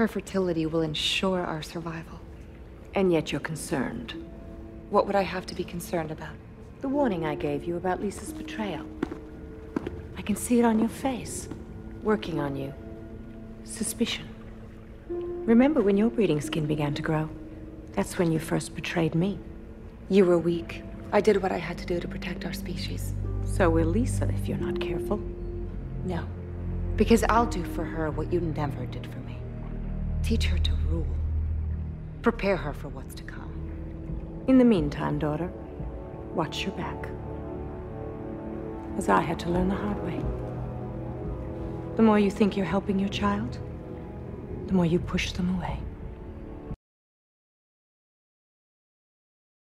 Her fertility will ensure our survival. And yet you're concerned. What would I have to be concerned about? The warning I gave you about Lisa's betrayal. I can see it on your face. Working on you. Suspicion. Remember when your breeding skin began to grow? That's when you first betrayed me. You were weak. I did what I had to do to protect our species. So will Lisa if you're not careful. No. Because I'll do for her what you never did for me. Teach her to rule. Prepare her for what's to come. In the meantime, daughter, watch your back. As I had to learn the hard way. The more you think you're helping your child, the more you push them away.